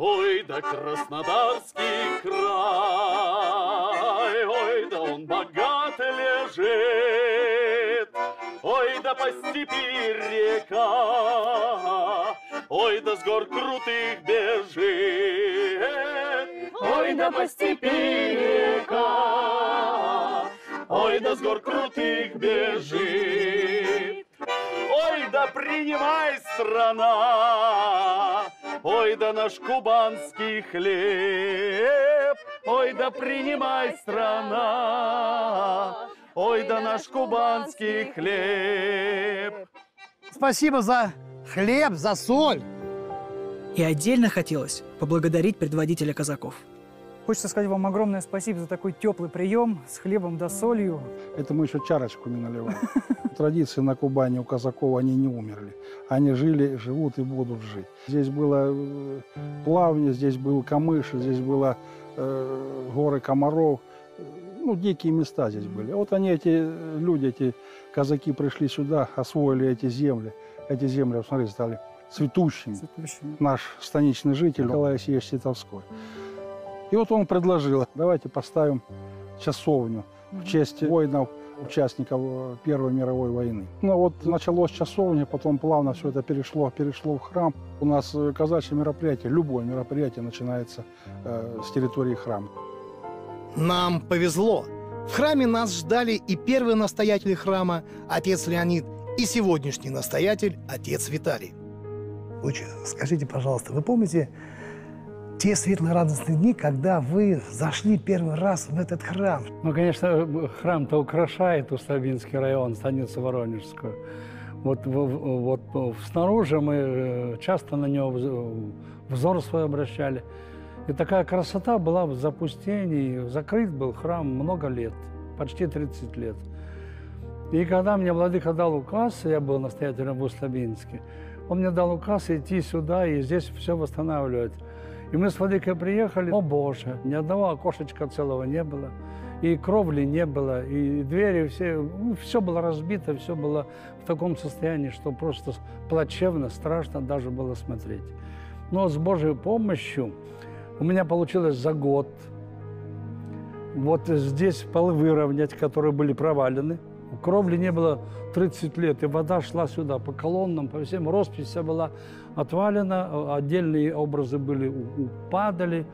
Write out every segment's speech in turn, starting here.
Ой, да Краснодарский край, ой, да он богат лежит, ой, да по степи река, ой, да с гор крутых бежит, ой, да по степи река, ой, да с гор крутых бежит. Ой, да принимай страна, ой, да наш кубанский хлеб, ой, да принимай страна, ой, да наш кубанский хлеб. Спасибо за хлеб, за соль. И отдельно хотелось поблагодарить предводителя казаков. Хочется сказать вам огромное спасибо за такой теплый прием с хлебом да солью. Это мы еще чарочку не наливаем. Традиции на Кубани у казаков, они не умерли. Они жили, живут и будут жить. Здесь было э, плавни, здесь был камыш, здесь было э, горы комаров. Ну, дикие места здесь были. Вот они, эти люди, эти казаки пришли сюда, освоили эти земли. Эти земли, смотрите, стали цветущими. Цветущими. Наш станичный житель Николай Алексеевич Титовской. И вот он предложил, давайте поставим часовню в честь воинов, участников э, Первой мировой войны. Ну вот началось часовня, потом плавно все это перешло, перешло в храм. У нас э, казачье мероприятие, любое мероприятие начинается э, с территории храма. Нам повезло. В храме нас ждали и первый настоятель храма, отец Леонид, и сегодняшний настоятель, отец Виталий. Лучше скажите, пожалуйста, вы помните те светлые радостные дни, когда вы зашли первый раз в этот храм? Ну, конечно, храм-то украшает Устабинский район, станицу Воронежскую. Вот, вот, вот снаружи мы э, часто на него взор свой обращали. И такая красота была в запустении. Закрыт был храм много лет, почти 30 лет. И когда мне владыка дал указ, я был настоятелем в Устабинске, он мне дал указ идти сюда и здесь все восстанавливать. И мы с Владыкой приехали, о боже, ни одного окошечка целого не было, и кровли не было, и двери все, ну, все было разбито, все было в таком состоянии, что просто плачевно, страшно даже было смотреть. Но с Божьей помощью у меня получилось за год вот здесь полы выровнять, которые были провалены, кровли не было 30 лет, и вода шла сюда по колоннам, по всем. Роспись вся была отвалена, отдельные образы были, упадали.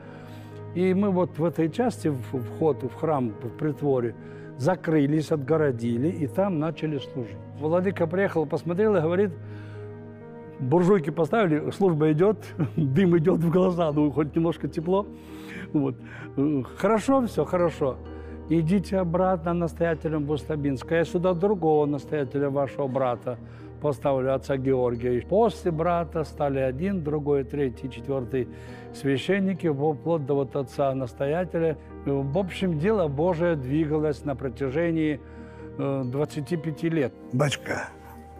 И мы вот в этой части, вход в храм, в притворе, закрылись, отгородили, и там начали служить. Владыка приехал, посмотрел и говорит, буржуйки поставили, служба идет, дым идет в глаза, ну, хоть немножко тепло. Вот. Хорошо все, хорошо идите обратно настоятелем Бустабинска. Я сюда другого настоятеля вашего брата поставлю, отца Георгия. После брата стали один, другой, третий, четвертый священники, вплоть до вот отца настоятеля. В общем, дело Божие двигалось на протяжении 25 э, лет. Бачка,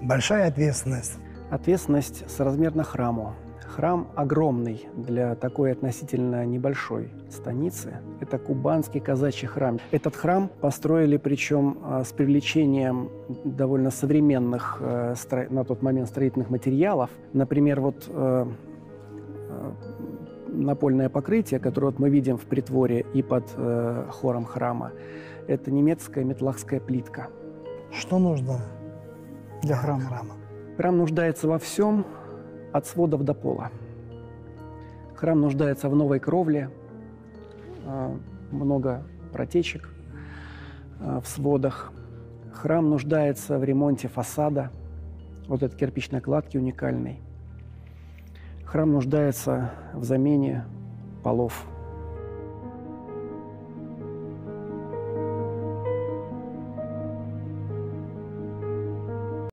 большая ответственность. Ответственность соразмерна храму. Храм огромный для такой относительно небольшой станицы. Это кубанский казачий храм. Этот храм построили, причем а, с привлечением довольно современных э, на тот момент строительных материалов. Например, вот э, э, напольное покрытие, которое вот мы видим в притворе и под хором храма, это немецкая метлахская плитка. Что нужно для храма? Храм нуждается во всем, от сводов до пола. Храм нуждается в новой кровле, а, много протечек а, в сводах. Храм нуждается в ремонте фасада, вот этой кирпичной кладки уникальной. Храм нуждается в замене полов